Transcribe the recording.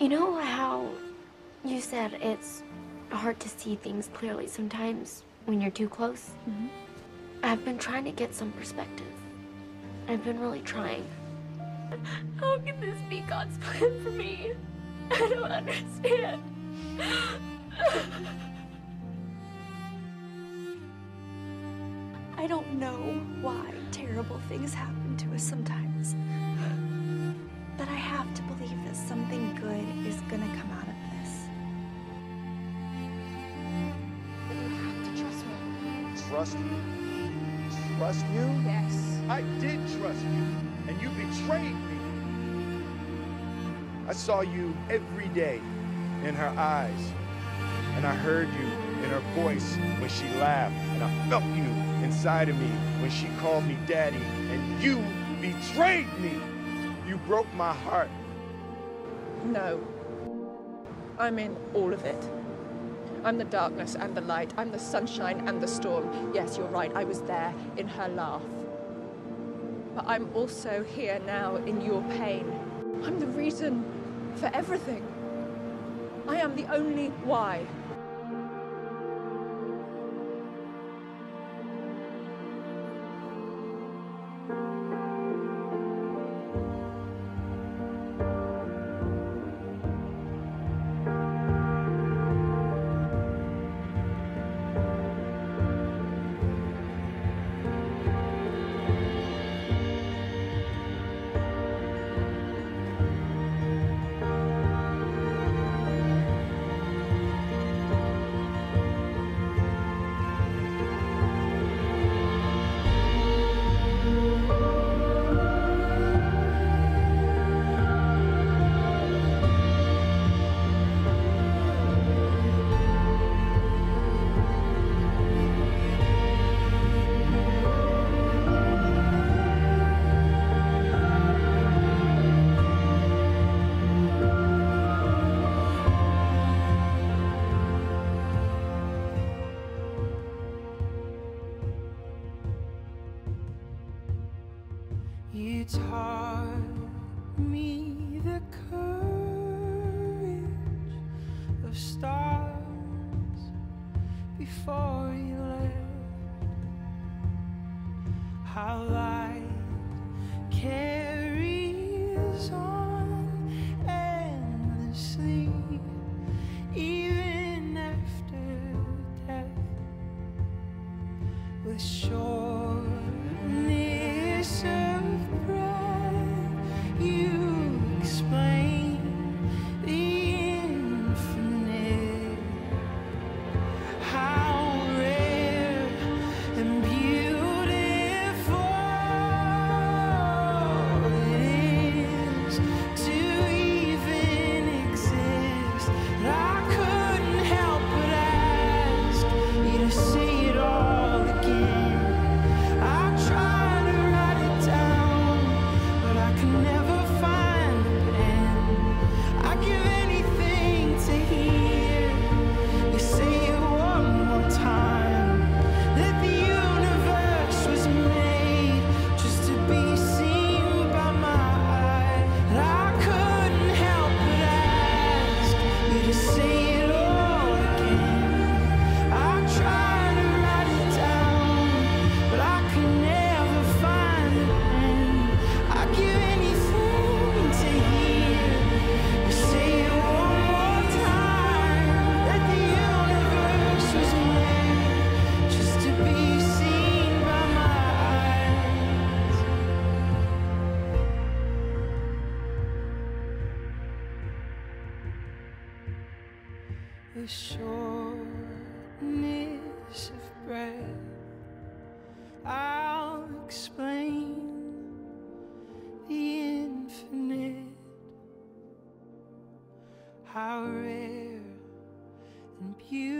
You know how you said it's hard to see things clearly sometimes when you're too close? Mhm. I've been trying to get some perspective. I've been really trying. How can this be God's plan for me? I don't understand. I don't know why terrible things happen to us sometimes. Trust you? Trust you? Yes. I did trust you, and you betrayed me. I saw you every day in her eyes, and I heard you in her voice when she laughed, and I felt you inside of me when she called me daddy, and you betrayed me. You broke my heart. No. I'm in all of it. I'm the darkness and the light. I'm the sunshine and the storm. Yes, you're right. I was there in her laugh. But I'm also here now in your pain. I'm the reason for everything. I am the only why. You taught me the courage of stars before you left. How light carries on endlessly, even after death with shortness The shortness of breath, I'll explain the infinite. How rare and beautiful